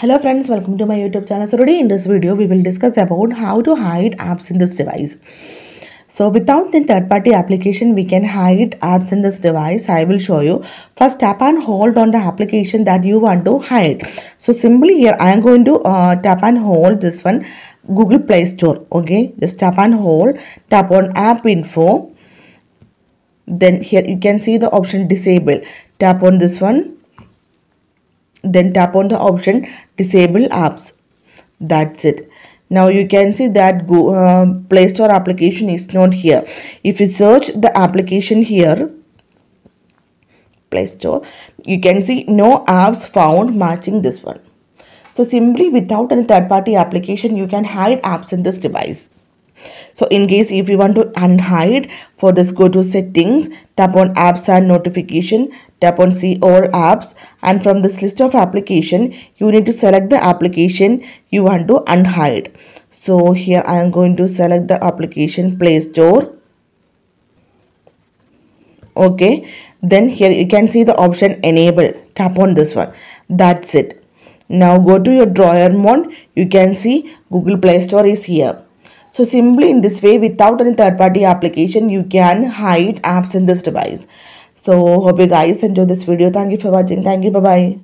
Hello friends, welcome to my YouTube channel. So today in this video, we will discuss about how to hide apps in this device. So without the third-party application, we can hide apps in this device. I will show you. First, tap and hold on the application that you want to hide. So simply here, I am going to uh, tap and hold this one, Google Play Store. Okay, just tap and hold. Tap on App Info. Then here you can see the option Disable. Tap on this one then tap on the option disable apps. That's it. Now you can see that Go, uh, play store application is not here. If you search the application here play store you can see no apps found matching this one. So simply without any third party application you can hide apps in this device so in case if you want to unhide for this go to settings tap on apps and notification tap on see all apps and from this list of application you need to select the application you want to unhide. So here i am going to select the application play store. Okay then here you can see the option enable. Tap on this one. That's it. Now go to your drawer mode. You can see google play store is here so simply in this way, without any third-party application, you can hide apps in this device. So hope you guys enjoy this video. Thank you for watching. Thank you. Bye-bye.